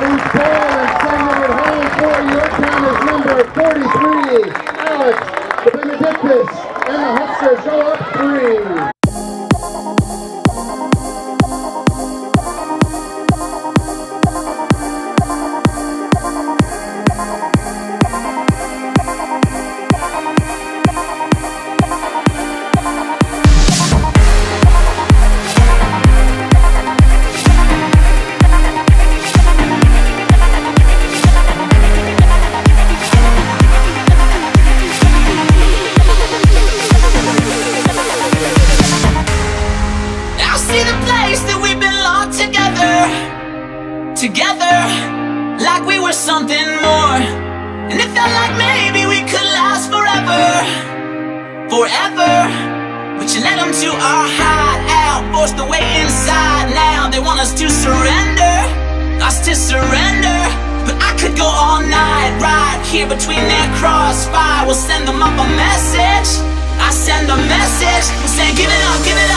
loose ball and sending it home for your counters number 43, Alex DeBenedictis and the Huckster show up three. Together Like we were something more. And it felt like maybe we could last forever. Forever. But you led them to our hideout Forced the way inside. Now They want us to surrender. Us to surrender. But I could go all night Right here between their crossfire. We'll send them up a message. I send a message. Saying give it up, give it